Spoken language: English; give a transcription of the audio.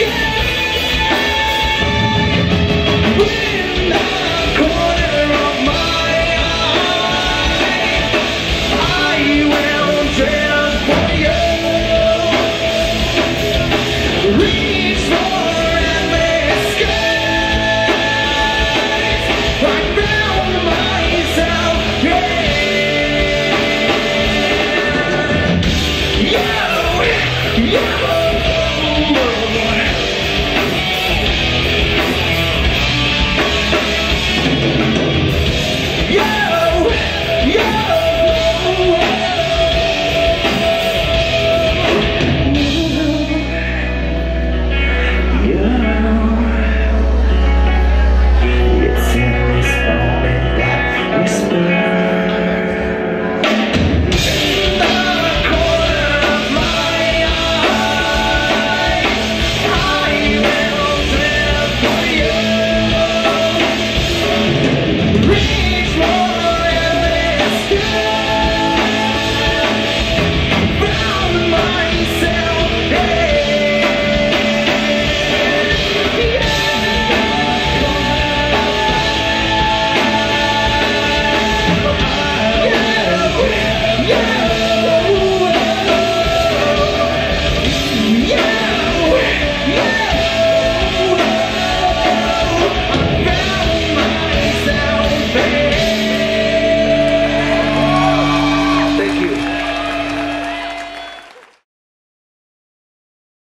baby.